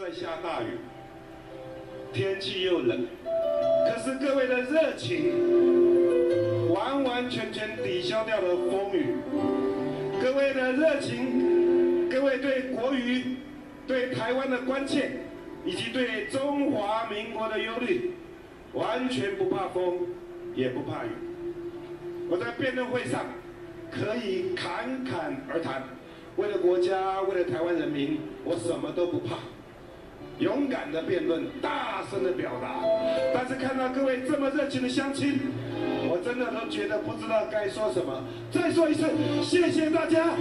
在下大雨，天气又冷，可是各位的热情完完全全抵消掉了风雨。各位的热情，各位对国语、对台湾的关切，以及对中华民国的忧虑，完全不怕风，也不怕雨。我在辩论会上可以侃侃而谈，为了国家，为了台湾人民，我什么都不怕。勇敢的辩论，大声的表达，但是看到各位这么热情的相亲，我真的都觉得不知道该说什么。再说一次，谢谢大家。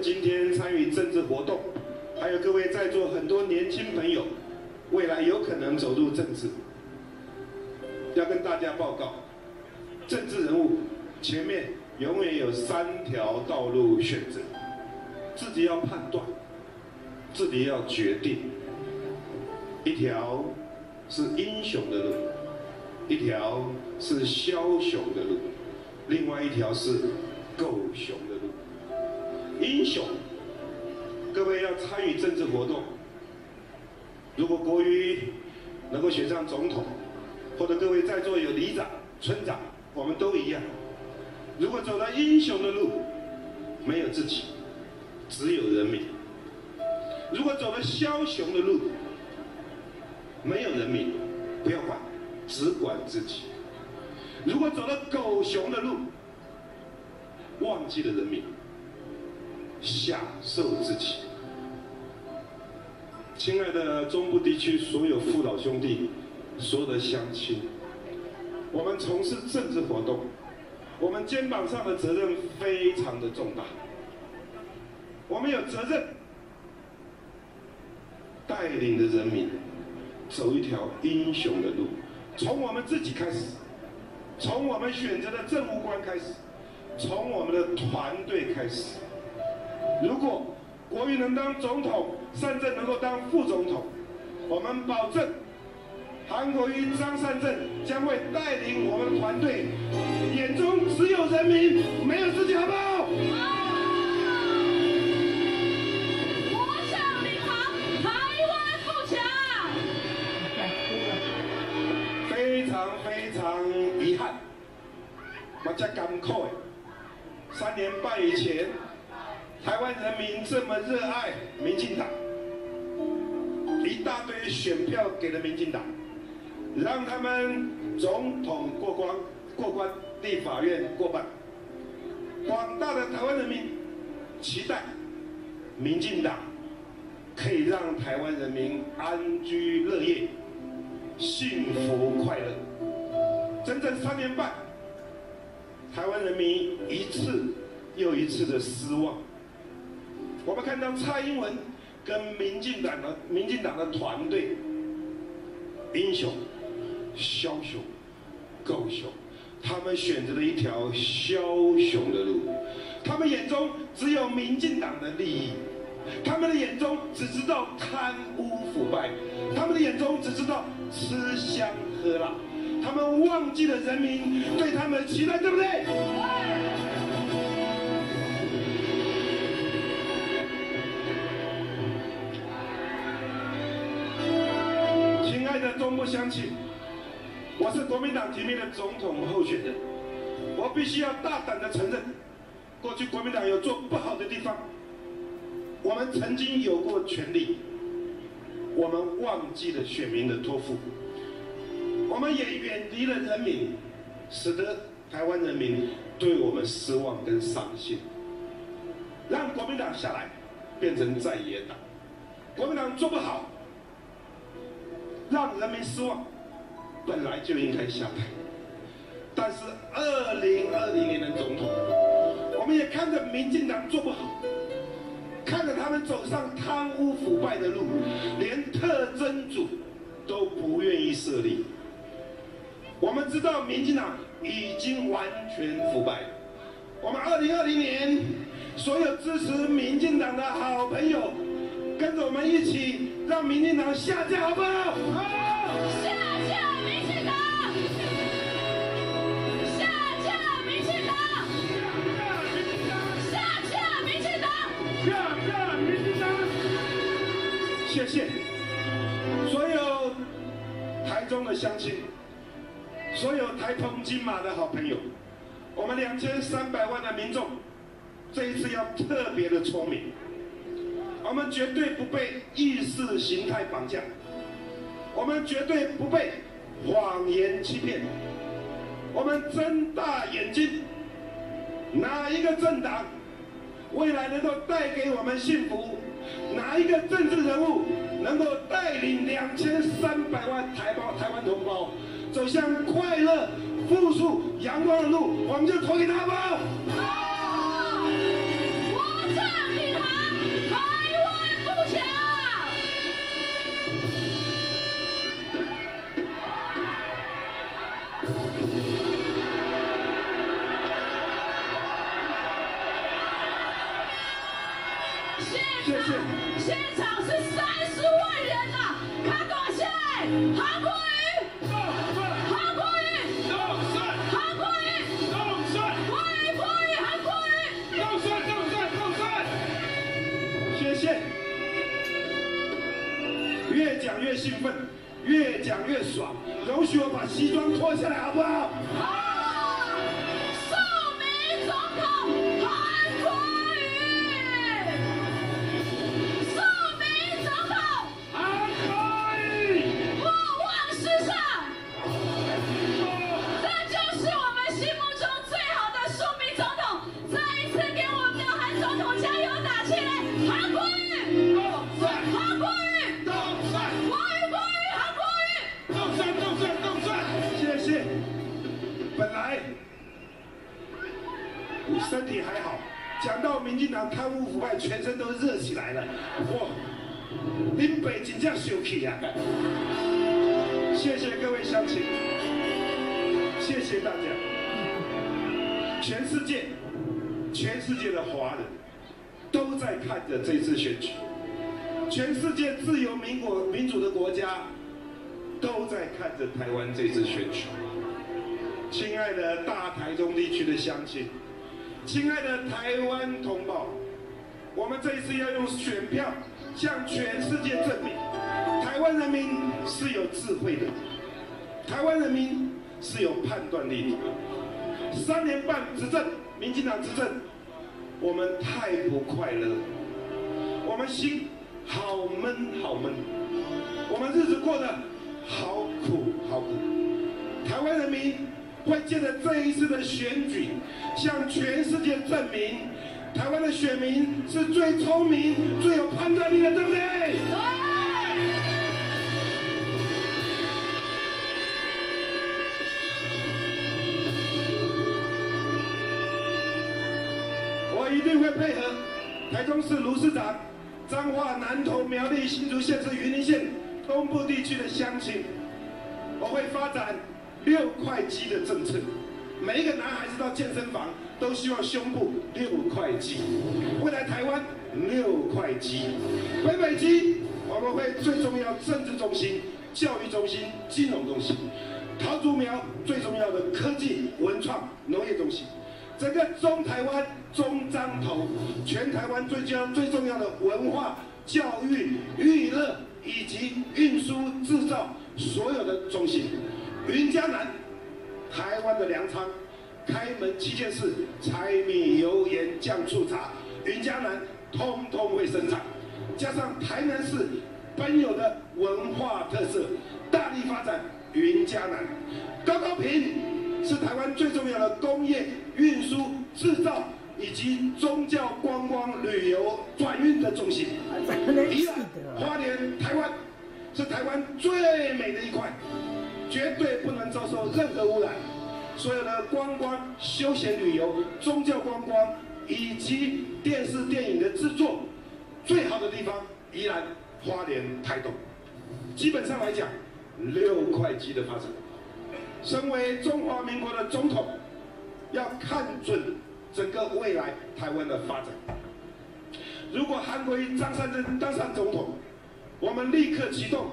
今天参与政治活动，还有各位在座很多年轻朋友，未来有可能走入政治，要跟大家报告，政治人物前面永远有三条道路选择，自己要判断，自己要决定，一条是英雄的路。一条是枭雄的路，另外一条是狗熊。英雄，各位要参与政治活动，如果国瑜能够选上总统，或者各位在座有里长、村长，我们都一样。如果走了英雄的路，没有自己，只有人民；如果走了枭雄的路，没有人民，不要管。只管自己。如果走了狗熊的路，忘记了人民，享受自己。亲爱的中部地区所有父老兄弟，所有的乡亲，我们从事政治活动，我们肩膀上的责任非常的重大。我们有责任带领着人民走一条英雄的路。从我们自己开始，从我们选择的政务官开始，从我们的团队开始。如果国瑜能当总统，善政能够当副总统，我们保证韩国瑜、张善政将会带领我们团队，眼中只有人民，没有自己，好不好好？他们总统过关，过关，立法院过半。广大的台湾人民期待民进党可以让台湾人民安居乐业、幸福快乐。整整三年半。台湾人民一次又一次的失望。我们看到蔡英文跟民进党的民进党的团队，英雄、枭雄、狗熊，他们选择了一条枭雄的路。他们眼中只有民进党的利益，他们的眼中只知道贪污腐败，他们的眼中只知道吃香喝辣。他们忘记了人民对他们的期待，对不对？亲爱的中部乡亲，我是国民党提名的总统候选人，我必须要大胆的承认，过去国民党有做不好的地方，我们曾经有过权利，我们忘记了选民的托付。我们也远离了人民，使得台湾人民对我们失望跟伤心，让国民党下来变成在野党，国民党做不好，让人民失望，本来就应该下台。但是二零二零年的总统，我们也看着民进党做不好，看着他们走上贪污腐败的路，连特征组都不愿意设立。我们知道民进党已经完全腐败。我们二零二零年，所有支持民进党的好朋友，跟着我们一起让民进党下架，好不好？好，下架民进党，下架民进党，下架民进党，下架民进党。谢谢所有台中的乡亲，所有台澎金马的好朋友。我们两千三百万的民众，这一次要特别的聪明，我们绝对不被意识形态绑架，我们绝对不被谎言欺骗，我们睁大眼睛，哪一个政党未来能够带给我们幸福？哪一个政治人物能够带领两千三百万台胞台湾同胞走向快乐？富庶阳光的路，我们就投给他吧。现场，现场是三十万人呐，看多少？韩国瑜，韩国瑜，韩国瑜，国瑜，国瑜，韩国瑜。谢谢。越讲越兴奋，越讲越爽。容许我把西装脱下来，好不好？好，谢谢各位乡亲，谢谢大家。全世界，全世界的华人都在看着这次选举，全世界自由民国民主的国家都在看着台湾这次选举。亲爱的大台中地区的乡亲，亲爱的台湾同胞，我们这一次要用选票向全世界证明，台湾人民是有智慧的，台湾人民是有判断力的。三年半执政，民进党执政，我们太不快乐，我们心好闷好闷，我们日子过得好苦好苦。台湾人民会借着这一次的选举，向全世界证明，台湾的选民是最聪明、最有判断力的，对不对？卢市长、彰化、南投、苗栗、新竹县是云林县东部地区的乡亲，我会发展六块肌的政策。每一个男孩子到健身房都希望胸部六块肌，未来台湾六块肌，北北基我们会最重要政治中心、教育中心、金融中心，桃竹苗最重要的科技、文创、农业中心。整个中台湾、中彰投，全台湾最重、最重要的文化、教育、娱乐以及运输、制造所有的中心。云嘉南，台湾的粮仓，开门七件事：柴米油盐酱醋茶，云嘉南通通会生产。加上台南市本有的文化特色，大力发展云嘉南。高高平是台湾最重要的工业、运输、制造以及宗教、观光、旅游转运的中心。宜兰、花莲、台湾是台湾最美的一块，绝对不能遭受任何污染。所有的观光、休闲旅游、宗教观光以及电视电影的制作，最好的地方，宜兰、花莲、台东，基本上来讲，六块肌的发展。身为中华民国的总统，要看准整个未来台湾的发展。如果韩国瑜、张善政当上总统，我们立刻启动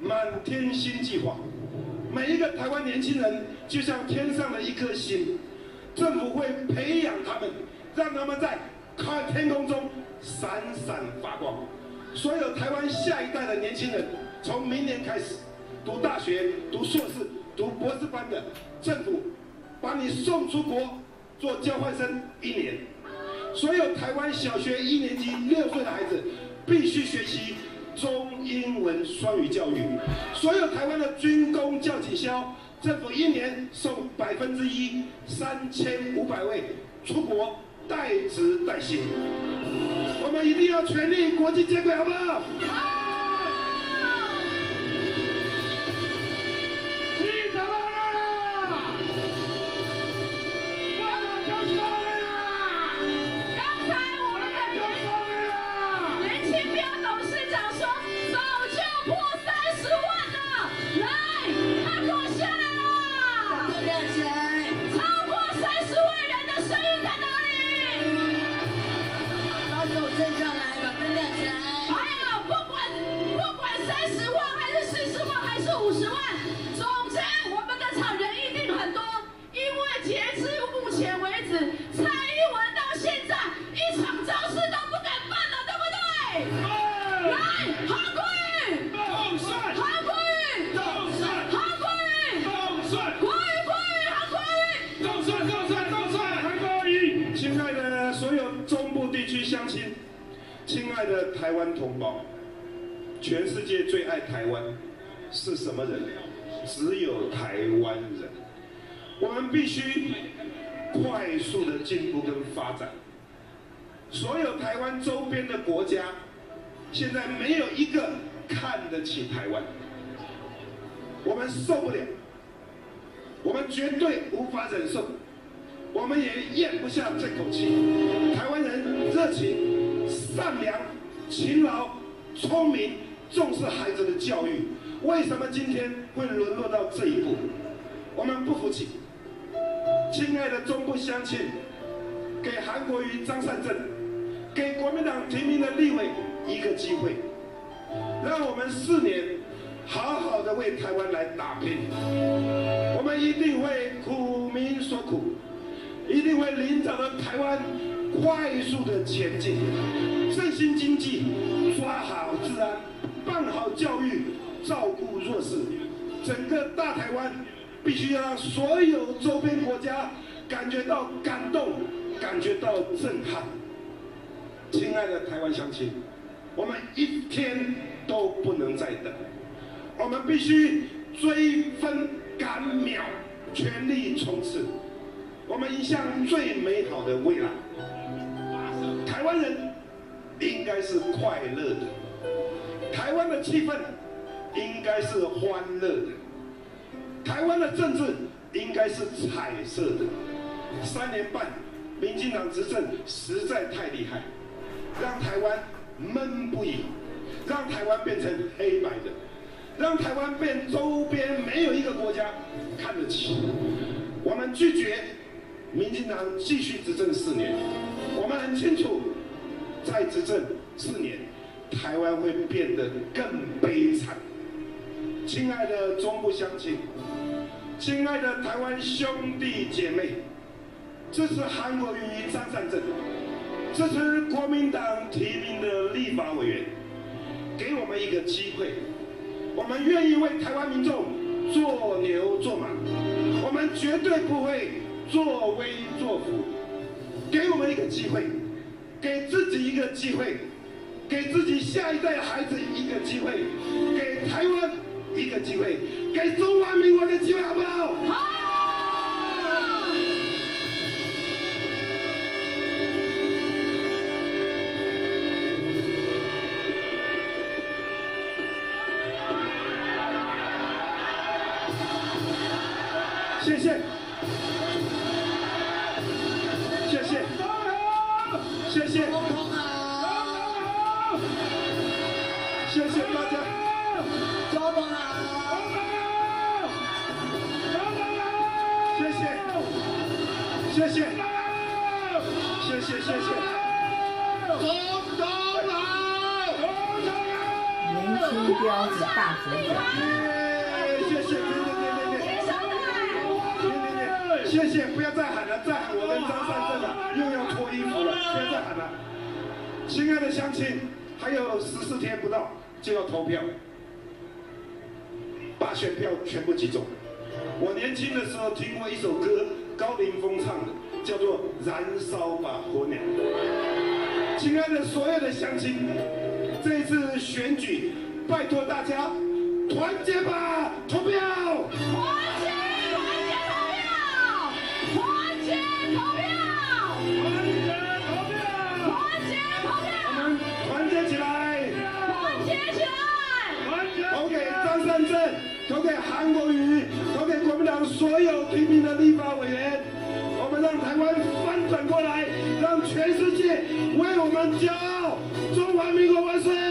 满天星计划。每一个台湾年轻人就像天上的一颗星，政府会培养他们，让他们在看天空中闪闪发光。所有台湾下一代的年轻人，从明年开始读大学、读硕士、读博士班的，政府把你送出国做交换生一年。所有台湾小学一年级六岁的孩子，必须学习。中英文双语教育，所有台湾的军工教警校，政府一年送百分之一，三千五百位出国代职代薪。我们一定要全力国际接轨，好不好？么人？只有台湾人。我们必须快速的进步跟发展。所有台湾周边的国家，现在没有一个看得起台湾。我们受不了，我们绝对无法忍受，我们也咽不下这口气。台湾人热情、善良。勤劳、聪明、重视孩子的教育，为什么今天会沦落到这一步？我们不服气。亲爱的中部乡亲，给韩国瑜、张善政，给国民党提名的立委一个机会，让我们四年好好的为台湾来打拼。我们一定会苦民所苦，一定会领导着台湾快速的前进。振兴经济，抓好治安，办好教育，照顾弱势。整个大台湾必须要让所有周边国家感觉到感动，感觉到震撼。亲爱的台湾乡亲，我们一天都不能再等，我们必须追分赶秒，全力冲刺，我们迎向最美好的未来。台湾人。应该是快乐的，台湾的气氛应该是欢乐的，台湾的政治应该是彩色的。三年半，民进党执政实在太厉害，让台湾闷不已，让台湾变成黑白的，让台湾变周边没有一个国家看得起。我们拒绝民进党继续执政四年，我们很清楚。再执政四年，台湾会变得更悲惨。亲爱的中部乡亲，亲爱的台湾兄弟姐妹，支持韩国瑜、张善政，支持国民党提名的立法委员，给我们一个机会，我们愿意为台湾民众做牛做马，我们绝对不会作威作福，给我们一个机会。给自己一个机会，给自己下一代孩子，个机会，给中华民国的机会，好不？好。谢谢，谢谢谢谢。总统好，年轻标子大合掌。耶，谢谢，对对对对对。别别别，谢谢，不要再喊了，再喊我跟张善政了，又要脱衣服了，不要再喊了。亲爱的乡亲，还有十四天不到就要投票，把选票全部集中。我年轻的时候听过一首歌，高凌风唱的，叫做《燃烧吧火鸟》。亲爱的所有的乡亲，这一次选举，拜托大家团结吧，投票。团结，团结投票！团结投票！团结投票！我们团结起来，团结起来！投给张善政，投给韩国瑜，投给国民党所有提名的立法委员。我们让台湾翻转过来，让全世界为我们骄傲！中华民国万岁！